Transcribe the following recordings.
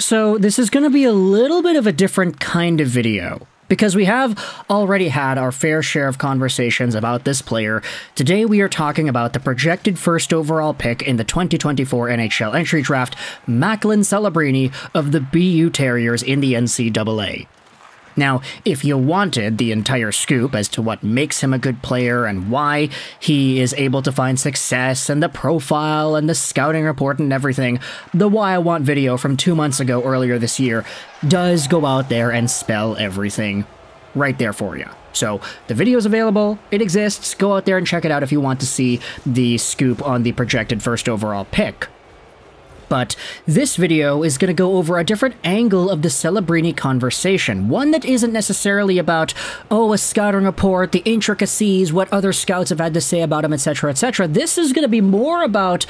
So, this is going to be a little bit of a different kind of video. Because we have already had our fair share of conversations about this player, today we are talking about the projected first overall pick in the 2024 NHL entry draft, Macklin Celebrini of the BU Terriers in the NCAA. Now, if you wanted the entire scoop as to what makes him a good player and why he is able to find success and the profile and the scouting report and everything, the Why I Want video from two months ago earlier this year does go out there and spell everything right there for you. So the video is available, it exists, go out there and check it out if you want to see the scoop on the projected first overall pick but this video is going to go over a different angle of the Celebrini conversation, one that isn't necessarily about, oh, a scouting report, the intricacies, what other scouts have had to say about him, etc., etc. This is going to be more about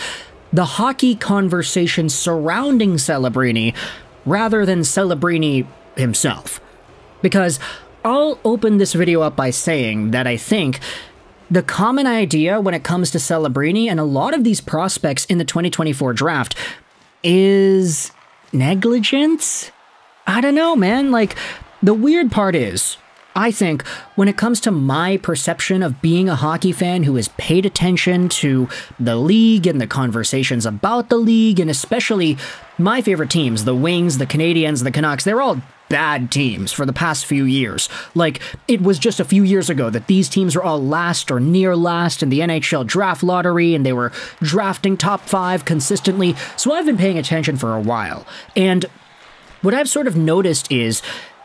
the hockey conversation surrounding Celebrini rather than Celebrini himself. Because I'll open this video up by saying that I think the common idea when it comes to Celebrini and a lot of these prospects in the 2024 draft is negligence? I don't know, man. Like, the weird part is, I think when it comes to my perception of being a hockey fan who has paid attention to the league and the conversations about the league, and especially my favorite teams, the Wings, the Canadiens, the Canucks, they're all bad teams for the past few years. Like, it was just a few years ago that these teams were all last or near last in the NHL draft lottery, and they were drafting top five consistently. So I've been paying attention for a while. And what I've sort of noticed is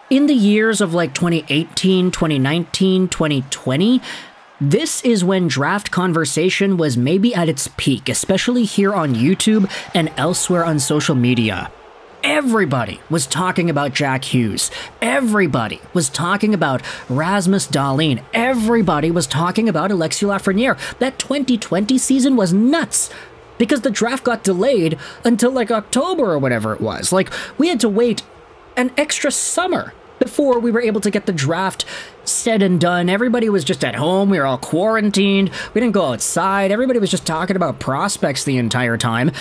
in the years of like 2018, 2019, 2020, this is when draft conversation was maybe at its peak, especially here on YouTube and elsewhere on social media. Everybody was talking about Jack Hughes. Everybody was talking about Rasmus Dahlin. Everybody was talking about Alexis Lafreniere. That 2020 season was nuts because the draft got delayed until like October or whatever it was. Like, we had to wait an extra summer before we were able to get the draft said and done. Everybody was just at home. We were all quarantined. We didn't go outside. Everybody was just talking about prospects the entire time.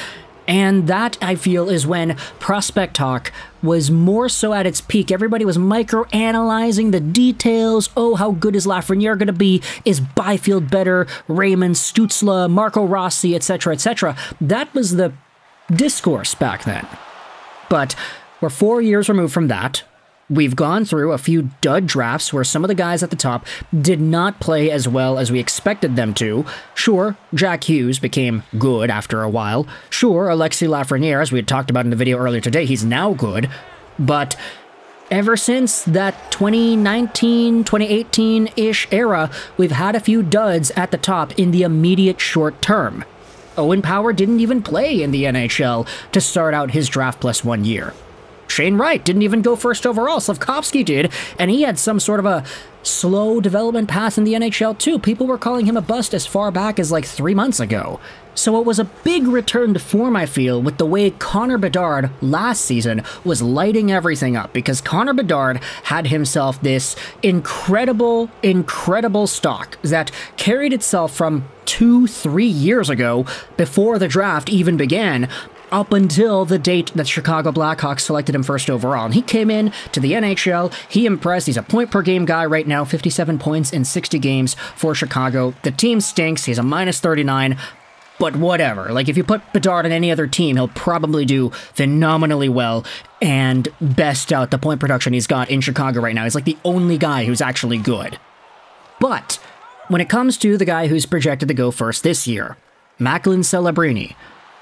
And that, I feel, is when prospect talk was more so at its peak. Everybody was micro-analyzing the details. Oh, how good is Lafreniere going to be? Is Byfield better? Raymond, Stützle, Marco Rossi, etc., etc. That was the discourse back then. But we're four years removed from that. We've gone through a few dud drafts where some of the guys at the top did not play as well as we expected them to. Sure, Jack Hughes became good after a while. Sure, Alexi Lafreniere, as we had talked about in the video earlier today, he's now good. But ever since that 2019, 2018 ish era, we've had a few duds at the top in the immediate short term. Owen Power didn't even play in the NHL to start out his draft plus one year. Shane Wright didn't even go first overall. Slafkovsky did, and he had some sort of a slow development path in the NHL too. People were calling him a bust as far back as like three months ago. So it was a big return to form, I feel, with the way Connor Bedard last season was lighting everything up because Connor Bedard had himself this incredible, incredible stock that carried itself from two, three years ago before the draft even began up until the date that Chicago Blackhawks selected him first overall. And he came in to the NHL. He impressed. He's a point per game guy right now, 57 points in 60 games for Chicago. The team stinks. He's a minus 39 but whatever. Like, if you put Bedard on any other team, he'll probably do phenomenally well and best out the point production he's got in Chicago right now. He's like the only guy who's actually good. But when it comes to the guy who's projected to go first this year, Macklin Celebrini,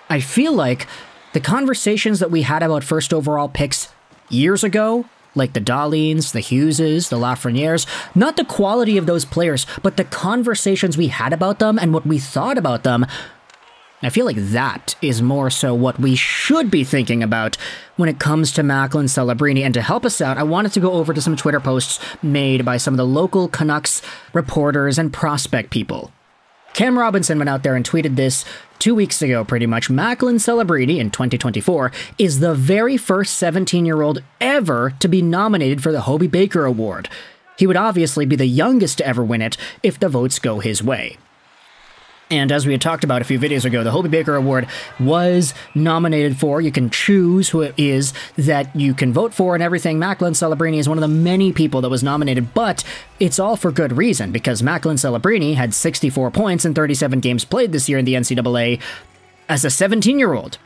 I feel like the conversations that we had about first overall picks years ago, like the Dahlins, the Hugheses, the Lafrenieres, not the quality of those players, but the conversations we had about them and what we thought about them, I feel like that is more so what we should be thinking about when it comes to Macklin Celebrini. And to help us out, I wanted to go over to some Twitter posts made by some of the local Canucks reporters and prospect people. Cam Robinson went out there and tweeted this two weeks ago, pretty much. Macklin Celebrini in 2024 is the very first 17 year old ever to be nominated for the Hobey Baker Award. He would obviously be the youngest to ever win it if the votes go his way. And as we had talked about a few videos ago, the Hobey Baker Award was nominated for. You can choose who it is that you can vote for and everything. Macklin Celebrini is one of the many people that was nominated, but it's all for good reason because Macklin Celebrini had 64 points in 37 games played this year in the NCAA as a 17 year old.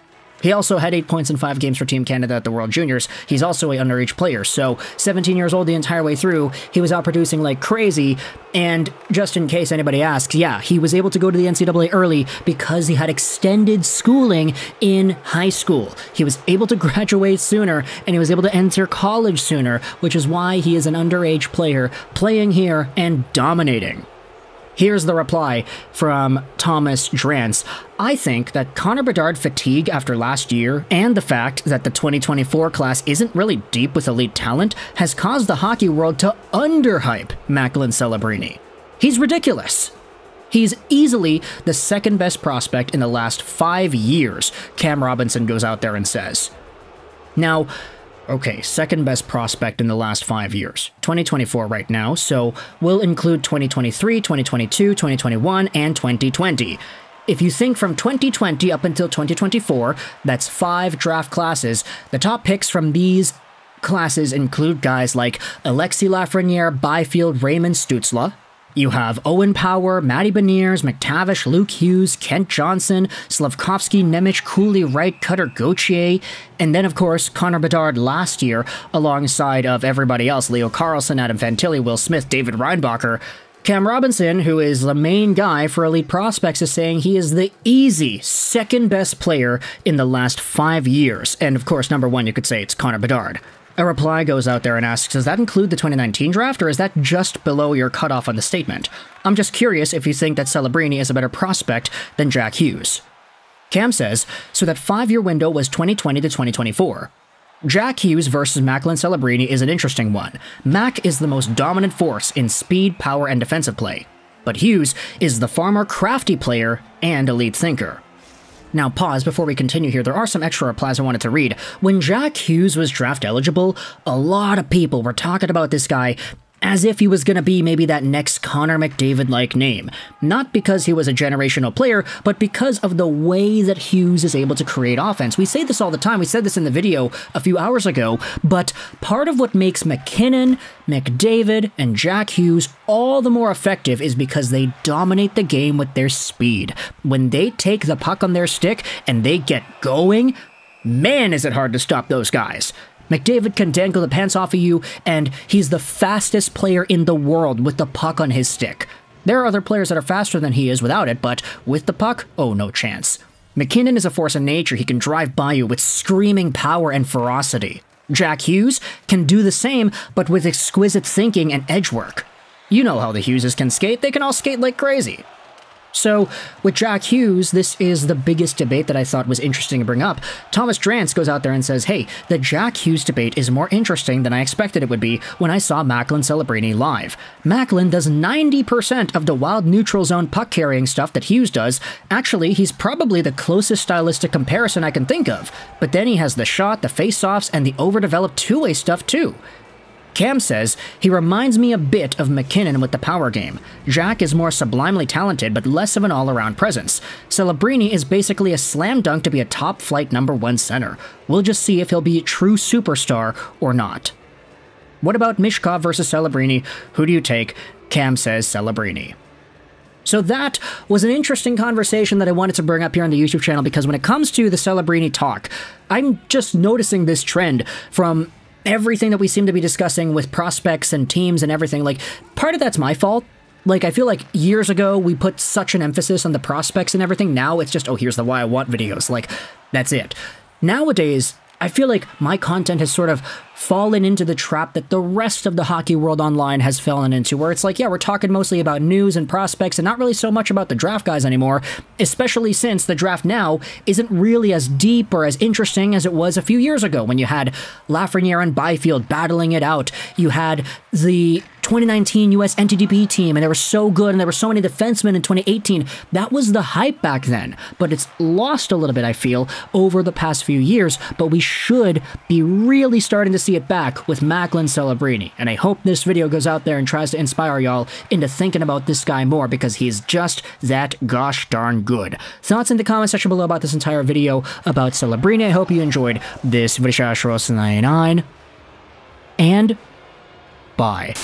He also had 8 points in 5 games for Team Canada at the World Juniors. He's also a underage player, so 17 years old the entire way through, he was out producing like crazy. And just in case anybody asks, yeah, he was able to go to the NCAA early because he had extended schooling in high school. He was able to graduate sooner and he was able to enter college sooner, which is why he is an underage player playing here and dominating. Here's the reply from Thomas Drance. I think that Connor Bedard fatigue after last year and the fact that the 2024 class isn't really deep with elite talent has caused the hockey world to underhype Macklin Celebrini. He's ridiculous. He's easily the second best prospect in the last five years, Cam Robinson goes out there and says. Now, Okay, second best prospect in the last five years. 2024 right now, so we'll include 2023, 2022, 2021, and 2020. If you think from 2020 up until 2024, that's five draft classes, the top picks from these classes include guys like Alexi Lafreniere, Byfield, Raymond Stützle, you have Owen Power, Matty Beniers, McTavish, Luke Hughes, Kent Johnson, Slafkovsky, Nemec, Cooley, Wright, Cutter, Gauthier, and then, of course, Connor Bedard last year, alongside of everybody else Leo Carlsson, Adam Fantilli, Will Smith, David Reinbacher. Cam Robinson, who is the main guy for elite prospects, is saying he is the easy second best player in the last five years. And of course, number one, you could say it's Connor Bedard. A reply goes out there and asks, does that include the 2019 draft, or is that just below your cutoff on the statement? I'm just curious if you think that Celebrini is a better prospect than Jack Hughes. Cam says, so that five-year window was 2020 to 2024. Jack Hughes versus Macklin Celebrini is an interesting one. Mac is the most dominant force in speed, power, and defensive play. But Hughes is the far more crafty player and elite thinker. Now, pause before we continue here. There are some extra replies I wanted to read. When Jack Hughes was draft eligible, a lot of people were talking about this guy as if he was going to be maybe that next Connor McDavid like name. Not because he was a generational player, but because of the way that Hughes is able to create offense. We say this all the time. We said this in the video a few hours ago, but part of what makes MacKinnon, McDavid, and Jack Hughes all the more effective is because they dominate the game with their speed. When they take the puck on their stick and they get going, man, is it hard to stop those guys. McDavid can dangle the pants off of you, and he's the fastest player in the world with the puck on his stick. There are other players that are faster than he is without it, but with the puck, oh, no chance. MacKinnon is a force of nature. He can drive by you with screaming power and ferocity. Jack Hughes can do the same, but with exquisite thinking and edge work. You know how the Hugheses can skate, they can all skate like crazy. So, with Jack Hughes, this is the biggest debate that I thought was interesting to bring up. Thomas Drance goes out there and says, hey, the Jack Hughes debate is more interesting than I expected it would be when I saw Macklin Celebrini live. Macklin does 90% of the wild neutral zone puck carrying stuff that Hughes does. Actually, he's probably the closest stylistic comparison I can think of. But then he has the shot, the face offs, and the overdeveloped two way stuff too. Cam says, he reminds me a bit of MacKinnon with the power game. Jack is more sublimely talented, but less of an all around presence. Celebrini is basically a slam dunk to be a top flight number one center. We'll just see if he'll be a true superstar or not. What about Michkov versus Celebrini? Who do you take? Cam says Celebrini. So that was an interesting conversation that I wanted to bring up here on the YouTube channel because when it comes to the Celebrini talk, I'm just noticing this trend from everything that we seem to be discussing with prospects and teams and everything, like, part of that's my fault. Like, I feel like years ago we put such an emphasis on the prospects and everything. Now it's just, oh, here's the why I want videos. Like, that's it. Nowadays, I feel like my content has sort of fallen into the trap that the rest of the hockey world online has fallen into, where it's like, yeah, we're talking mostly about news and prospects and not really so much about the draft guys anymore, especially since the draft now isn't really as deep or as interesting as it was a few years ago when you had Lafreniere and Byfield battling it out. You had the 2019 US NTDP team, and they were so good, and there were so many defensemen in 2018. That was the hype back then, but it's lost a little bit, I feel, over the past few years. But we should be really starting to see it back with Macklin Celebrini, and I hope this video goes out there and tries to inspire y'all into thinking about this guy more because he's just that gosh darn good. Thoughts in the comment section below about this entire video about Celebrini. I hope you enjoyed this video 99 and bye.